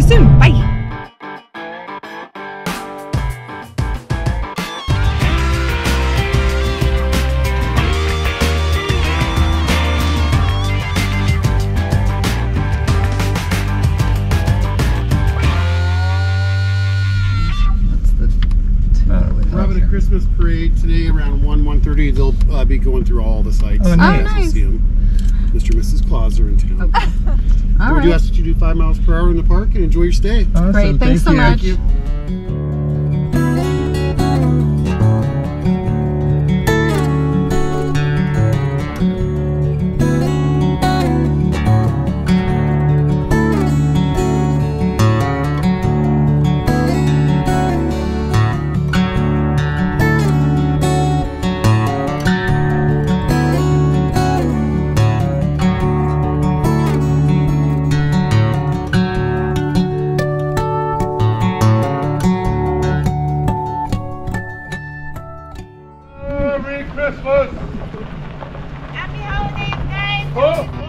to you soon. Bye. Having a Christmas parade today around 1, 1.30. They'll uh, be going through all the sites. Oh, nice. guys will nice. See 'em. Mr. and Mrs. Claus are in town. All we do ask that you do 5 miles per hour in the park and enjoy your stay. Awesome. Great. Thanks so Thank you. much. Christmas! Happy holidays, guys! Here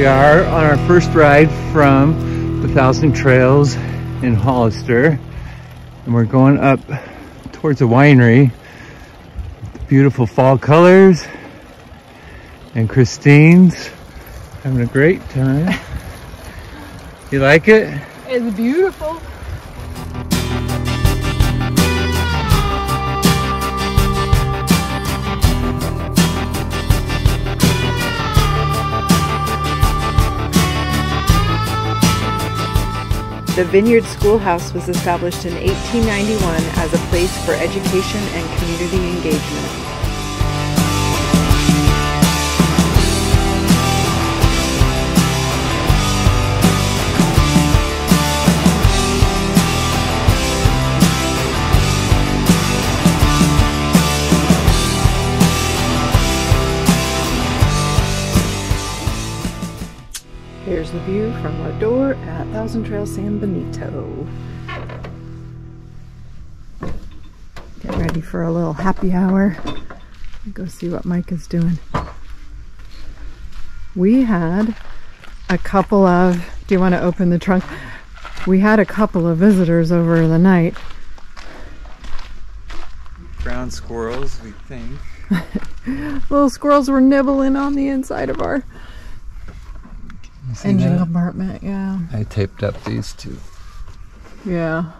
we are on our first ride from the Thousand Trails in Hollister. And we're going up towards a winery. Beautiful fall colors. And Christine's having a great time. You like it? It's beautiful. The Vineyard Schoolhouse was established in 1891 as a place for education and community engagement. Here's the view from our door at Thousand Trail San Benito. Get ready for a little happy hour. Go see what Mike is doing. We had a couple of. Do you want to open the trunk? We had a couple of visitors over the night. Brown squirrels, we think. Little squirrels were nibbling on the inside of our engine compartment. Yeah. I taped up these two. Yeah.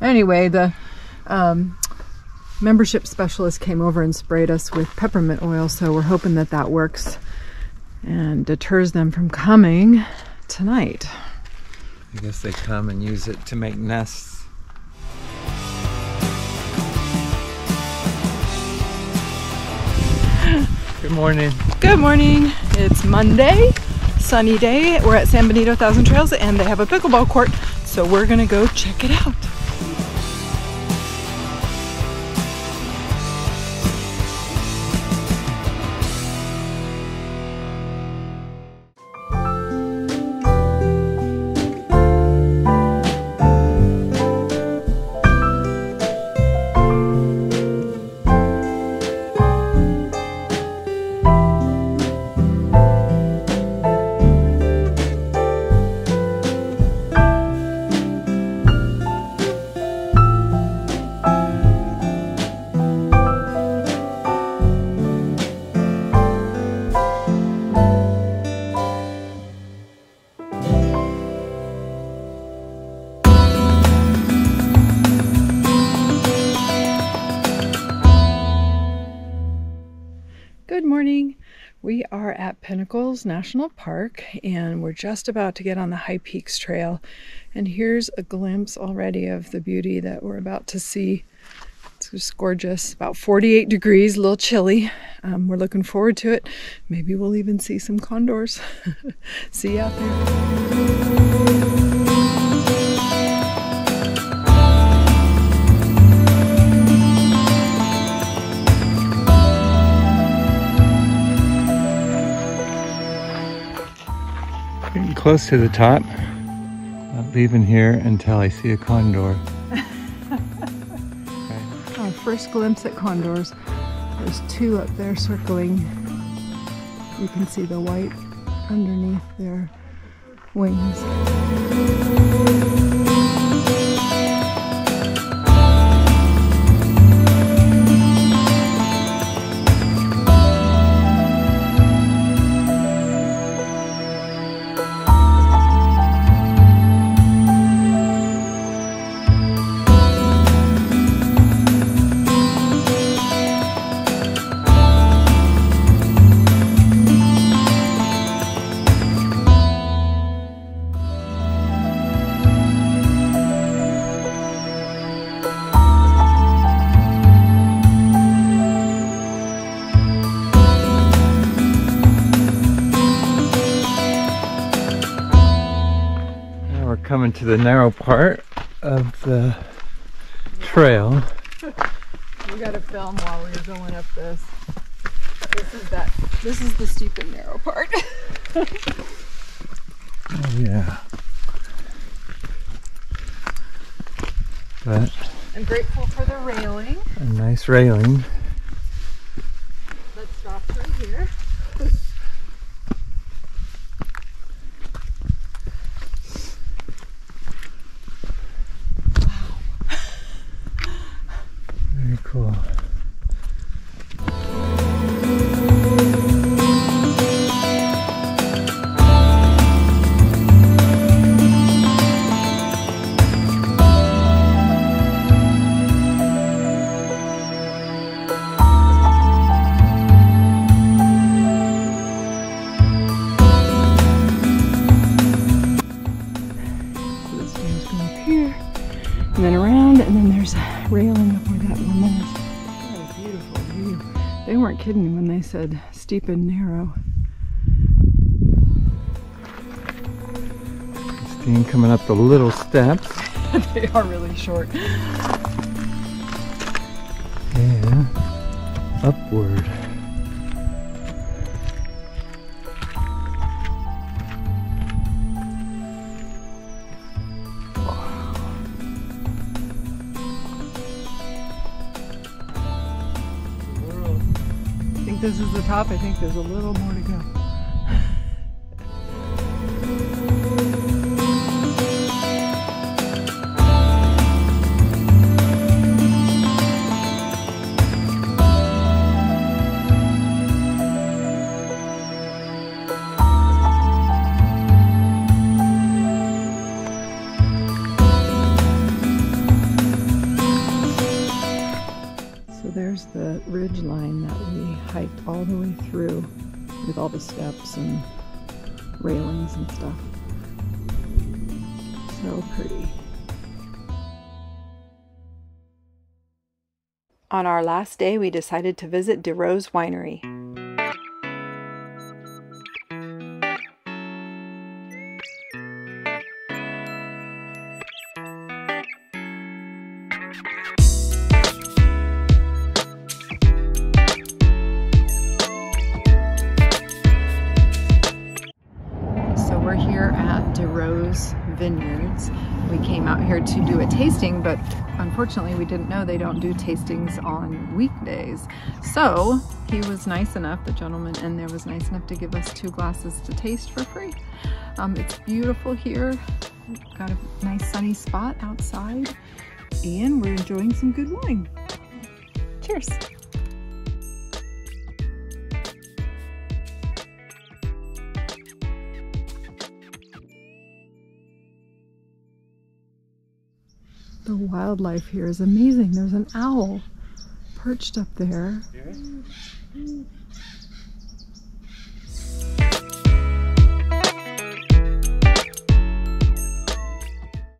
Anyway, the um, membership specialist came over and sprayed us with peppermint oil, so we're hoping that that works and deters them from coming tonight. I guess they come and use it to make nests. Good morning. Good morning. It's Monday, sunny day. We're at San Benito Thousand Trails and they have a pickleball court, so we're gonna go check it out. At Pinnacles National Park and we're just about to get on the High Peaks Trail. And here's a glimpse already of the beauty that we're about to see. It's just gorgeous. About 48 degrees, a little chilly. Um, we're looking forward to it. Maybe we'll even see some condors. see you out there. Close to the top. Not leaving here until I see a condor. Our first glimpse at condors. There's two up there circling. You can see the white underneath their wings. Coming to the narrow part of the trail. We gotta film while we're going up this. This is that. This is the steep and narrow part. Oh yeah. But I'm grateful for the railing. a nice railing. Let's stop right here. Very cool. Kidding when they said steep and narrow. Christine coming up the little steps. they are really short. And upward. This is the top. I think there's a little more to go. All the way through with all the steps and railings and stuff. So pretty. On our last day, we decided to visit DeRose Winery. Vineyards. We came out here to do a tasting, but unfortunately we didn't know they don't do tastings on weekdays. So he was nice enough, the gentleman in there was nice enough to give us two glasses to taste for free. Um, it's beautiful here. Got a nice sunny spot outside and we're enjoying some good wine. Cheers. The wildlife here is amazing. There's an owl perched up there.